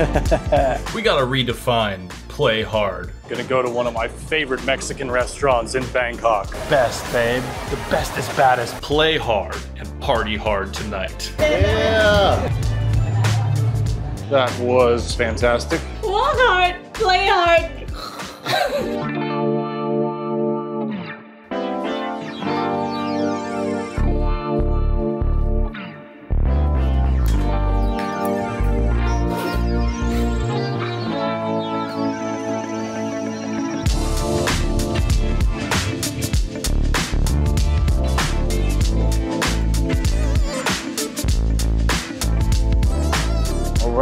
we gotta redefine play hard. Gonna go to one of my favorite Mexican restaurants in Bangkok. Best, babe. The best is baddest. Play hard and party hard tonight. Yeah! That was fantastic. Walk hard, play hard.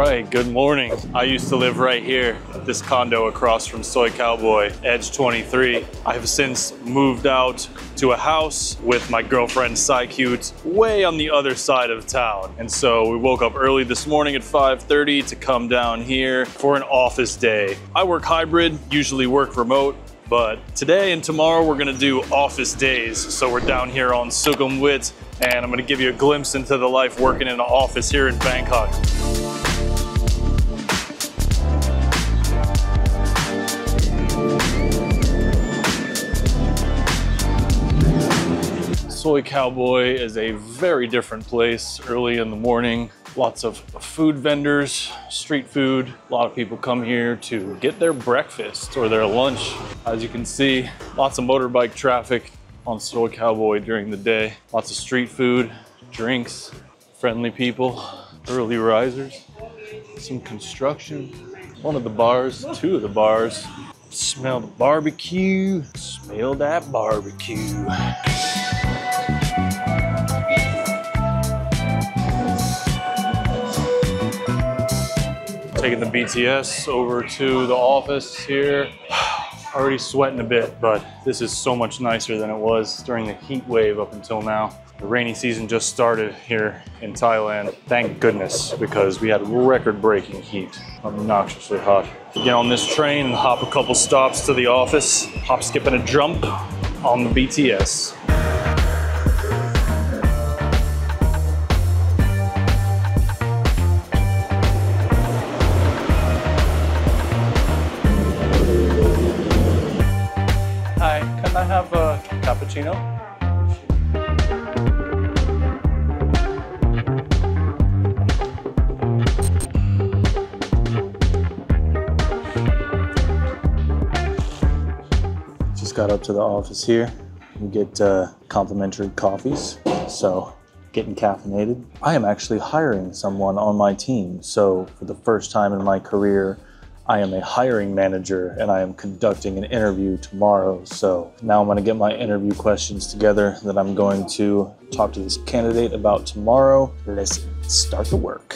Right, good morning. I used to live right here this condo across from Soi Cowboy, Edge 23. I have since moved out to a house with my girlfriend Cute way on the other side of town. And so we woke up early this morning at 5:30 to come down here for an office day. I work hybrid, usually work remote, but today and tomorrow we're gonna do office days. So we're down here on Sukhumvit and I'm gonna give you a glimpse into the life working in an office here in Bangkok. Soi Cowboy is a very different place early in the morning. Lots of food vendors, street food. A lot of people come here to get their breakfast or their lunch. As you can see, lots of motorbike traffic on Soi Cowboy during the day. Lots of street food, drinks, friendly people, early risers, some construction. One of the bars, two of the bars. Smell the barbecue, smell that barbecue. Taking the BTS over to the office here. Already sweating a bit, but this is so much nicer than it was during the heat wave up until now. The rainy season just started here in Thailand. Thank goodness, because we had record-breaking heat, obnoxiously hot. Get on this train and hop a couple stops to the office, hop, skip, and a jump on the BTS. Cappuccino? Just got up to the office here. We get uh, complimentary coffees, so getting caffeinated. I am actually hiring someone on my team, so for the first time in my career, I am a hiring manager and I am conducting an interview tomorrow. So now I'm going to get my interview questions together that I'm going to talk to this candidate about tomorrow. Let's start the work.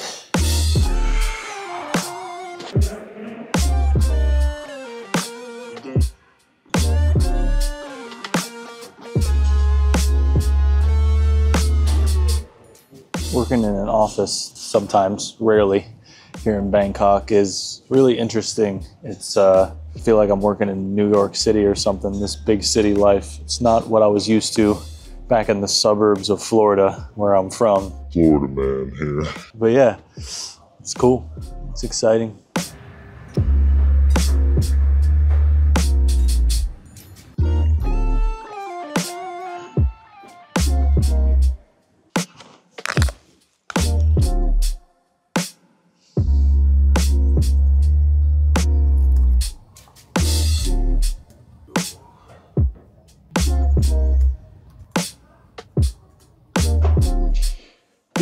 Working in an office sometimes, rarely, here in Bangkok is really interesting. It's uh, I feel like I'm working in New York City or something. This big city life. It's not what I was used to back in the suburbs of Florida, where I'm from. Florida man here. But yeah, it's cool. It's exciting.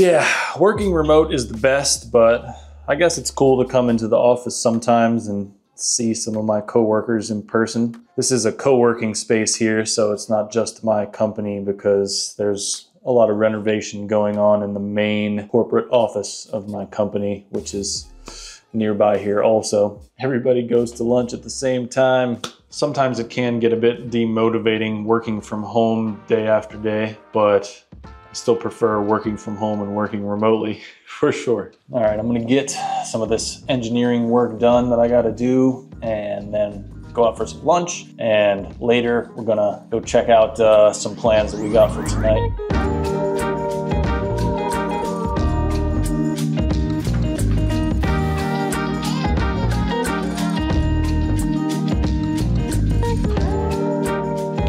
Yeah, working remote is the best, but I guess it's cool to come into the office sometimes and see some of my coworkers in person. This is a co-working space here, so it's not just my company because there's a lot of renovation going on in the main corporate office of my company, which is nearby here also. Everybody goes to lunch at the same time. Sometimes it can get a bit demotivating working from home day after day, but I still prefer working from home and working remotely for sure. All right, I'm gonna get some of this engineering work done that I gotta do and then go out for some lunch. And later, we're gonna go check out uh, some plans that we got for tonight.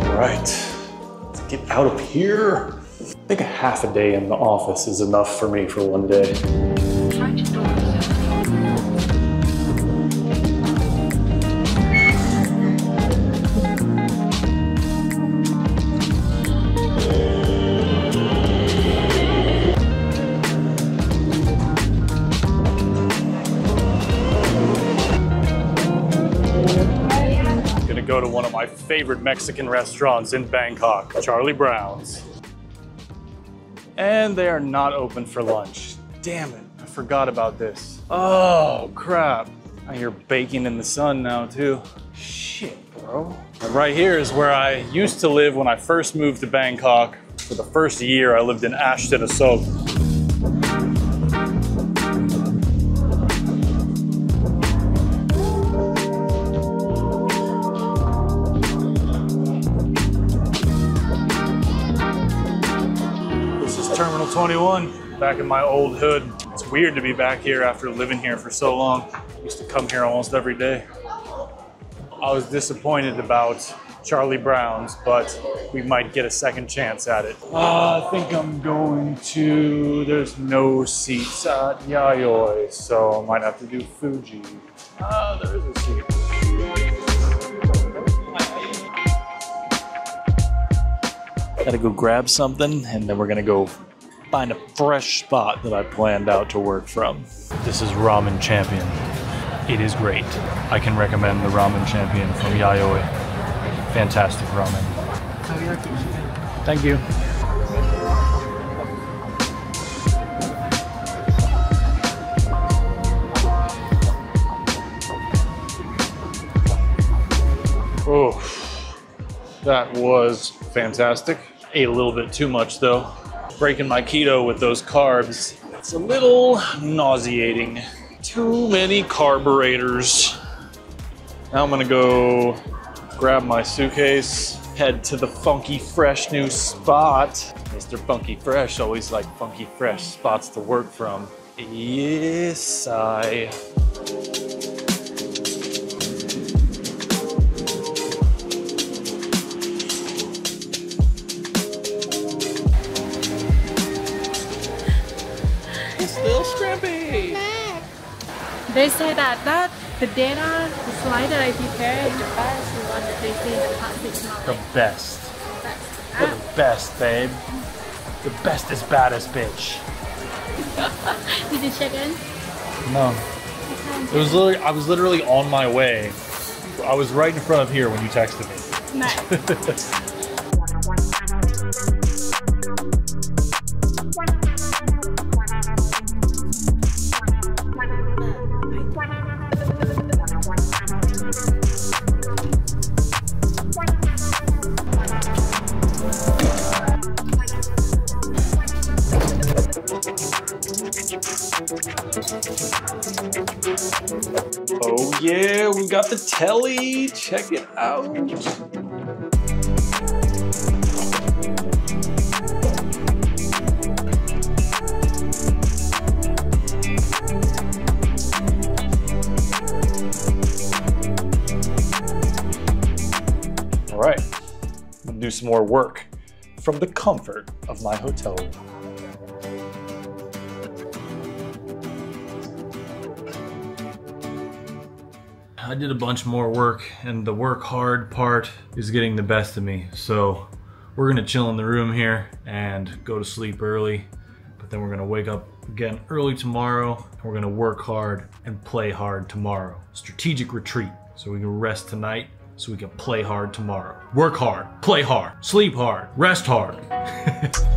All right, let's get out of here. Think a half a day in the office is enough for me for one day. Go to one of my favorite Mexican restaurants in Bangkok, Charlie Brown's. And they are not open for lunch. Damn it, I forgot about this. Oh, crap. I hear baking in the sun now, too. Shit, bro. Right here is where I used to live when I first moved to Bangkok. For the first year, I lived in Ashton, Asok. 21, back in my old hood. It's weird to be back here after living here for so long. Used to come here almost every day. I was disappointed about Charlie Brown's, but we might get a second chance at it. Uh, I think I'm going to. There's no seats at Yayoi, so I might have to do Fuji. Ah, there is a seat. Gotta go grab something, and then we're gonna go find a fresh spot that I planned out to work from. This is Ramen Champion. It is great. I can recommend the Ramen Champion from Yayoi. Fantastic ramen. Thank you. Oh, that was fantastic. Ate a little bit too much though. Breaking my keto with those carbs. It's a little nauseating. Too many carburetors. Now I'm gonna go grab my suitcase, head to the funky fresh new spot. Mr. Funky Fresh always like funky fresh spots to work from. Yes, I. They say that that the data, the slide that I prepared is the best the one that they say the plastic's not The like best. best. You're the best, babe. The bestest, baddest bitch. Did you check in? No. It was literally, I was literally on my way. I was right in front of here when you texted me. Nice. got the telly. Check it out. All right, I'm gonna do some more work from the comfort of my hotel room. I did a bunch more work, and the work hard part is getting the best of me. So we're gonna chill in the room here and go to sleep early, but then we're gonna wake up again early tomorrow. And we're gonna work hard and play hard tomorrow. Strategic retreat, so we can rest tonight, so we can play hard tomorrow. Work hard, play hard, sleep hard, rest hard.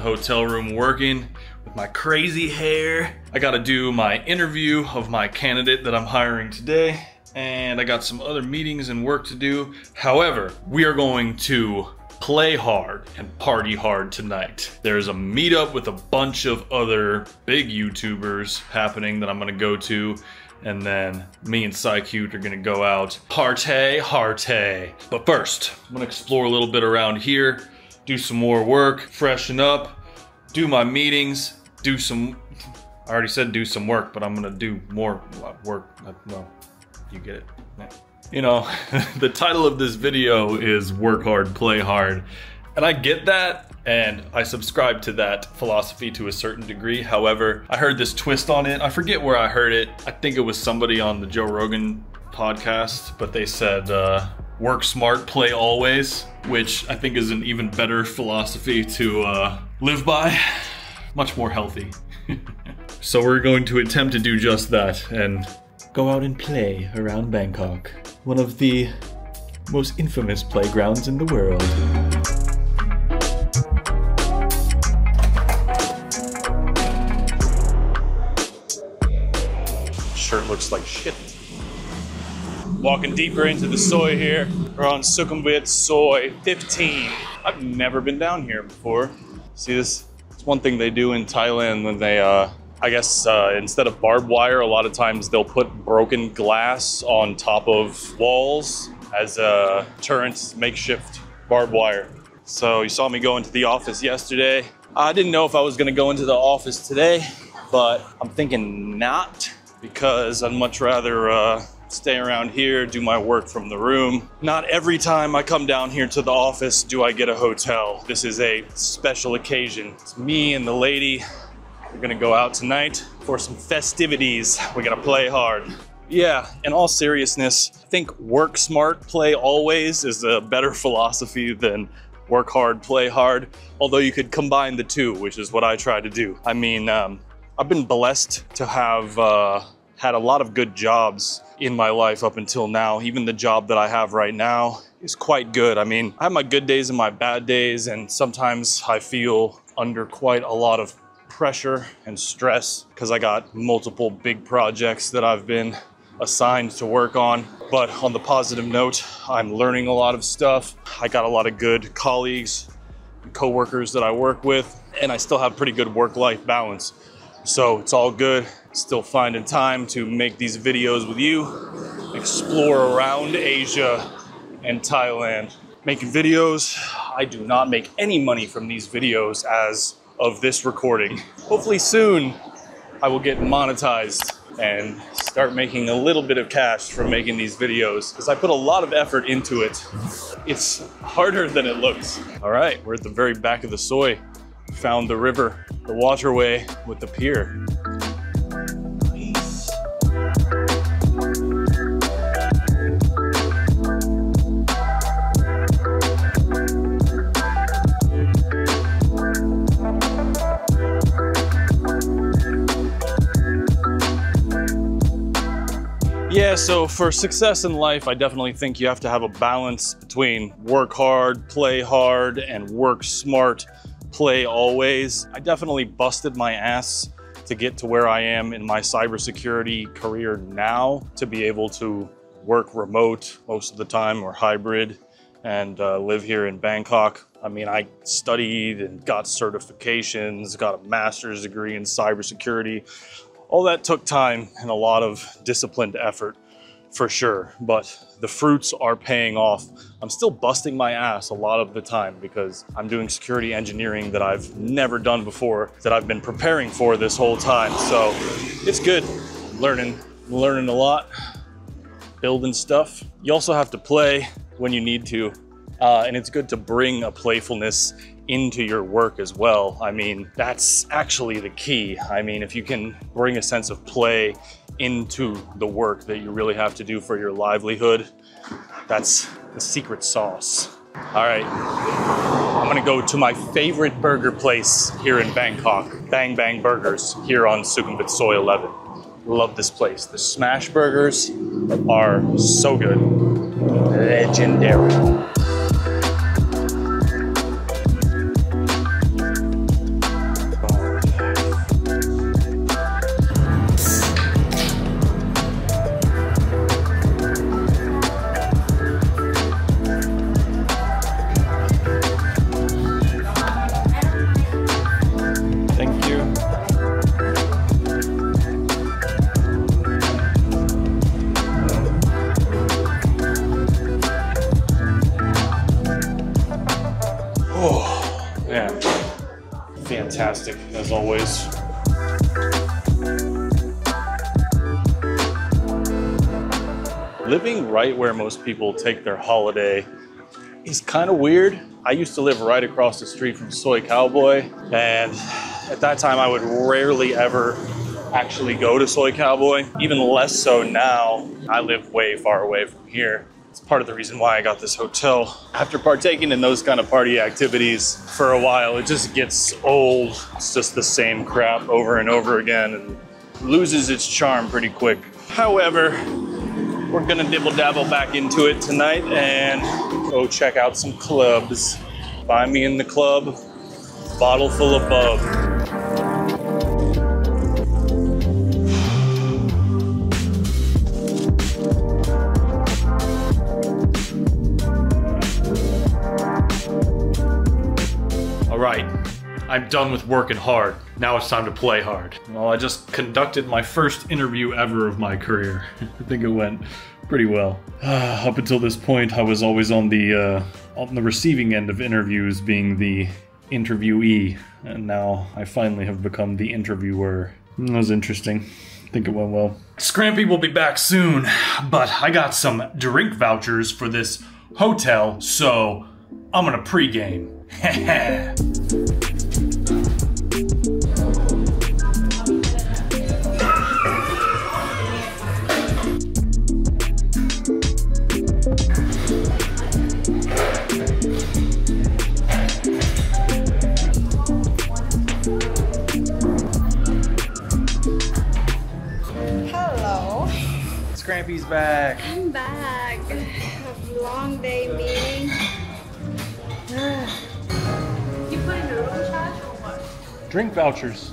the hotel room working with my crazy hair. I gotta do my interview of my candidate that I'm hiring today, and I got some other meetings and work to do. However, we are going to play hard and party hard tonight. There's a meetup with a bunch of other big YouTubers happening that I'm gonna go to. And then me and Psycute are gonna go out. Partay, heartay. But first, I'm gonna explore a little bit around here, do some more work, freshen up, do my meetings, do some. I already said do some work, but I'm gonna do more work. Well, you get it. You know, the title of this video is Work Hard, Play Hard. And I get that, and I subscribe to that philosophy to a certain degree. However, I heard this twist on it. I forget where I heard it. I think it was somebody on the Joe Rogan podcast, but they said, uh, work smart, play always, which I think is an even better philosophy to uh, live by. Much more healthy. so we're going to attempt to do just that and go out and play around Bangkok, one of the most infamous playgrounds in the world. Shirt looks like shit. Walking deeper into the soi here. We're on Sukhumvit Soi 15. I've never been down here before. See this? It's one thing they do in Thailand when they, uh, I guess, uh, instead of barbed wire, a lot of times they'll put broken glass on top of walls as a turret makeshift barbed wire. So you saw me go into the office yesterday. I didn't know if I was gonna go into the office today, but I'm thinking not because I'd much rather uh, stay around here, do my work from the room. Not every time I come down here to the office do I get a hotel. This is a special occasion. It's me and the lady. We're gonna go out tonight for some festivities. We're gonna play hard. Yeah, in all seriousness, I think work smart, play always is a better philosophy than work hard, play hard. Although you could combine the two, which is what I try to do. I mean, um, I've been blessed to have uh, had a lot of good jobs in my life up until now. Even the job that I have right now is quite good. I mean, I have my good days and my bad days, and sometimes I feel under quite a lot of pressure and stress because I got multiple big projects that I've been assigned to work on. But on the positive note, I'm learning a lot of stuff. I got a lot of good colleagues, coworkers that I work with, and I still have pretty good work-life balance. So it's all good. Still finding time to make these videos with you, explore around Asia and Thailand. Making videos, I do not make any money from these videos as of this recording. Hopefully soon I will get monetized and start making a little bit of cash from making these videos because I put a lot of effort into it. It's harder than it looks. All right, we're at the very back of the soi. Found the river, the waterway with the pier. Yeah, so for success in life, I definitely think you have to have a balance between work hard, play hard, and work smart, play always. I definitely busted my ass to get to where I am in my cybersecurity career now to be able to work remote most of the time or hybrid and uh, live here in Bangkok. I mean, I studied and got certifications, got a master's degree in cybersecurity. All that took time and a lot of disciplined effort for sure, but the fruits are paying off. I'm still busting my ass a lot of the time because I'm doing security engineering that I've never done before, that I've been preparing for this whole time. So it's good. learning, learning a lot, building stuff. You also have to play when you need to. Uh, and it's good to bring a playfulness into your work as well. I mean, that's actually the key. I mean, if you can bring a sense of play into the work that you really have to do for your livelihood, that's the secret sauce. All right, I'm gonna go to my favorite burger place here in Bangkok, Bang Bang Burgers, here on Sukhumvit Soi 11. Love this place. The smash burgers are so good. Legendary. Living right where most people take their holiday is kind of weird. I used to live right across the street from Soi Cowboy, and at that time I would rarely ever actually go to Soi Cowboy. Even less so now. I live way far away from here. It's part of the reason why I got this hotel. After partaking in those kind of party activities for a while, it just gets old. It's just the same crap over and over again and loses its charm pretty quick. However, we're gonna dibble dabble back into it tonight and go check out some clubs. Find me in the club, bottle full of bub. I'm done with working hard. Now it's time to play hard. Well, I just conducted my first interview ever of my career. I think it went pretty well. up until this point, I was always on the uh, on the receiving end of interviews, being the interviewee, and now I finally have become the interviewer. That was interesting. I think it went well. Scrampy will be back soon, but I got some drink vouchers for this hotel, so I'm gonna pregame. Drink vouchers.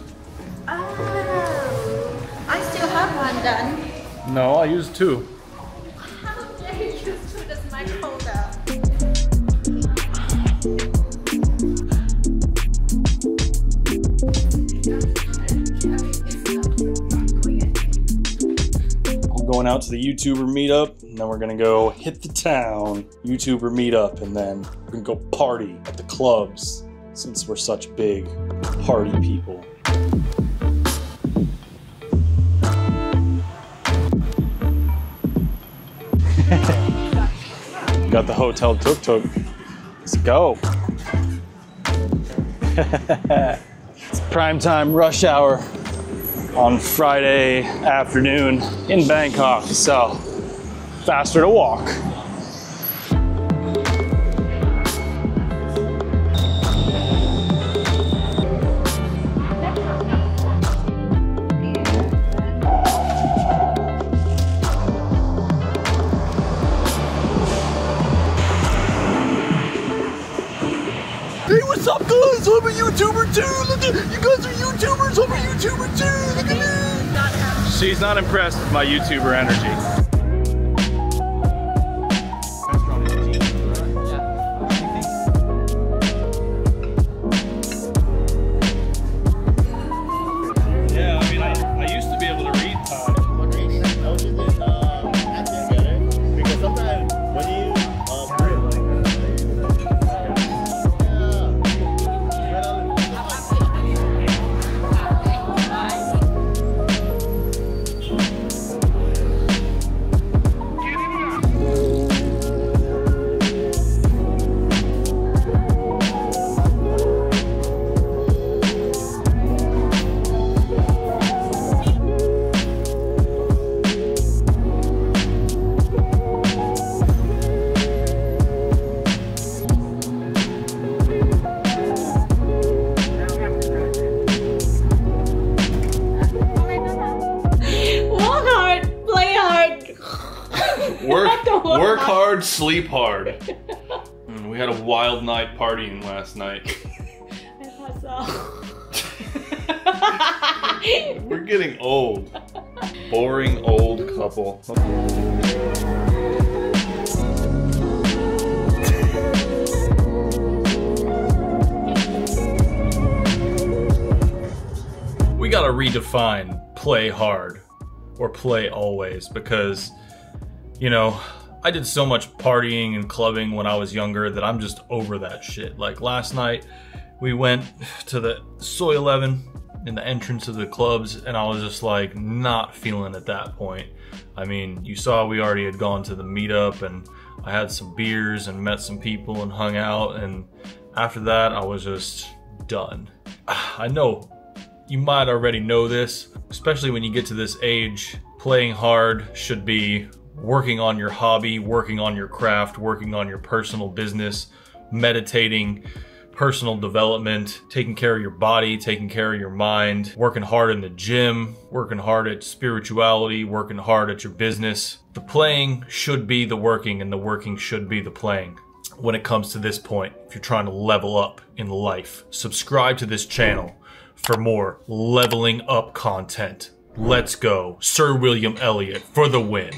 Oh, I still have one done. No, I used two. How dare you use as my going out to the YouTuber meetup, and then we're gonna go hit the town YouTuber meetup, and then we're gonna go party at the clubs since we're such big party people. Got the hotel tuk tuk. Let's go. it's prime time rush hour on Friday afternoon in Bangkok, so faster to walk. I'm a YouTuber too. Look at you guys are YouTubers. I'm a YouTuber too. Look at me. She's not impressed with my YouTuber energy. Work, Don't work work hard. hard, sleep hard. Mm, we had a wild night partying last night. I thought so. We're getting old. Boring old couple. We gotta redefine play hard or play always because, you know, I did so much partying and clubbing when I was younger that I'm just over that shit. Like last night, we went to the Soi 11 in the entrance of the clubs, and I was just like not feeling at that point. I mean, you saw we already had gone to the meetup, and I had some beers and met some people and hung out, and after that, I was just done. I know you might already know this, especially when you get to this age. Playing hard should be working on your hobby, working on your craft, working on your personal business, meditating, personal development, taking care of your body, taking care of your mind, working hard in the gym, working hard at spirituality, working hard at your business. The playing should be the working, and the working should be the playing. When it comes to this point, if you're trying to level up in life, subscribe to this channel for more leveling up content. Let's go. Sir William Elliott for the win.